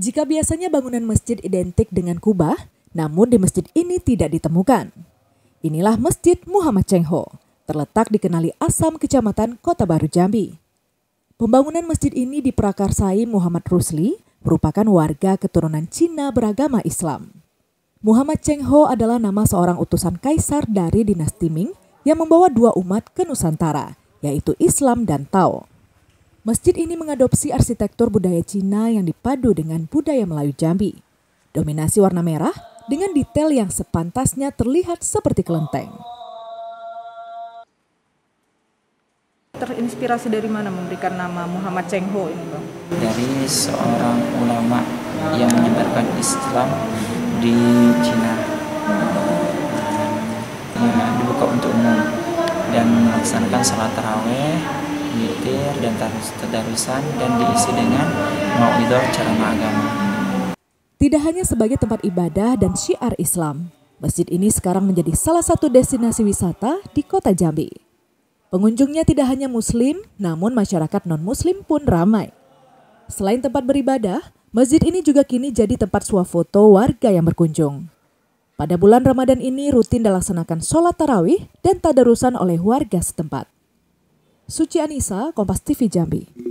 Jika biasanya bangunan masjid identik dengan kubah, namun di masjid ini tidak ditemukan. Inilah Masjid Muhammad Cengho, terletak di Kenali Asam, Kecamatan Kota Baru Jambi. Pembangunan masjid ini diprakarsai Muhammad Rusli, merupakan warga keturunan Cina beragama Islam. Muhammad Cengho adalah nama seorang utusan kaisar dari dinasti Ming yang membawa dua umat ke Nusantara, yaitu Islam dan Tao. Masjid ini mengadopsi arsitektur budaya Cina yang dipadu dengan budaya Melayu Jambi. Dominasi warna merah dengan detail yang sepantasnya terlihat seperti kelenteng. Terinspirasi dari mana memberikan nama Muhammad Cheng Ho ini, Bang? Dari seorang ulama yang menyebarkan Islam di Cina. Ya, dibuka untuk umum dan melaksanakan salat taraweh witir dan tadarusan dan diisi dengan mauidor cara agama. Tidak hanya sebagai tempat ibadah dan syiar Islam, masjid ini sekarang menjadi salah satu destinasi wisata di kota Jambi. Pengunjungnya tidak hanya muslim, namun masyarakat non-muslim pun ramai. Selain tempat beribadah, masjid ini juga kini jadi tempat swafoto warga yang berkunjung. Pada bulan Ramadan ini rutin dilaksanakan sholat tarawih dan tadarusan oleh warga setempat. Suci Anissa, Kompas TV Jambi.